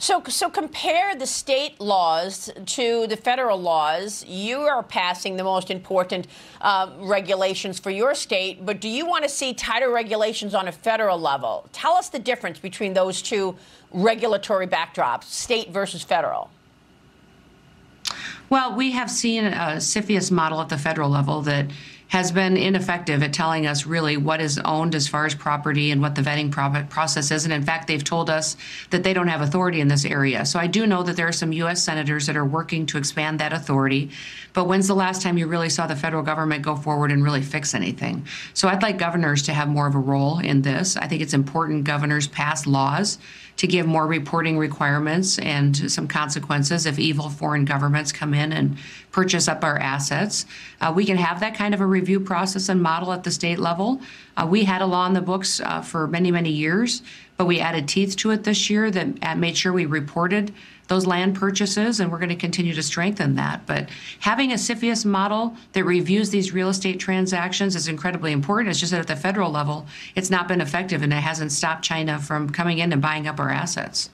So, so compare the state laws to the federal laws. You are passing the most important uh, regulations for your state, but do you want to see tighter regulations on a federal level? Tell us the difference between those two regulatory backdrops, state versus federal. Well, we have seen a CFIUS model at the federal level that has been ineffective at telling us really what is owned as far as property and what the vetting process is. And in fact, they've told us that they don't have authority in this area. So I do know that there are some U.S. senators that are working to expand that authority. But when's the last time you really saw the federal government go forward and really fix anything? So I'd like governors to have more of a role in this. I think it's important governors pass laws to give more reporting requirements and some consequences if evil foreign governments come in and purchase up our assets. Uh, we can have that kind of a review process and model at the state level. Uh, we had a law in the books uh, for many, many years, but we added teeth to it this year that made sure we reported those land purchases, and we're going to continue to strengthen that. But having a CFIUS model that reviews these real estate transactions is incredibly important. It's just that at the federal level, it's not been effective and it hasn't stopped China from coming in and buying up our assets.